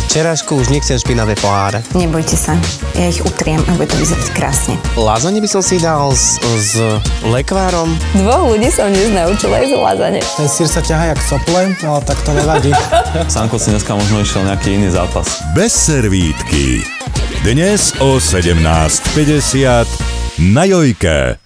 Po včerajšku už nechcem špinavé poháre. Nebojte sa, ja ich utriem a bude to vyzerať krásne. Lazanie by som si dal s, s lekvárom. Dvoch ľudí som dnes naučila aj z lazanie. Ten sír sa ťahá jak sople, ale tak to nevadí. Sanko si dneska možno išiel nejaký iný zápas. Bez servítky. Dnes o 17.50 na Jojke.